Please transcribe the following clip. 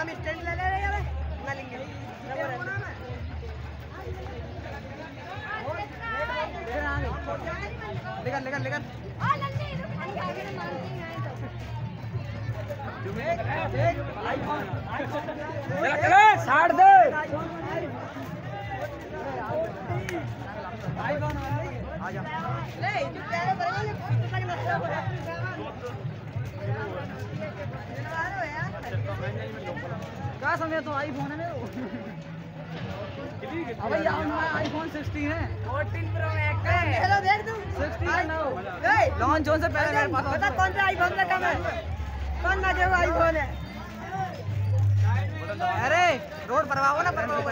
हम स्टैंड ले ले रहे हैं ना लेंगे। निकल निकल निकल। साठ दे। आजा ले जो कह रहे बड़े वाले कितना का नशा हो रहा क्या समय तो आईफोन है मेरे अबे यार हमारा आईफोन 16 है। 14 प्रो मैक्स है। हेलो देख तू 16 है ना लॉन्च होने से पहले मेरे पास बता कौन सा आईफोन का काम है? कौन ना जो आईफोन है? अरे रोड परवाओ ना परवाओ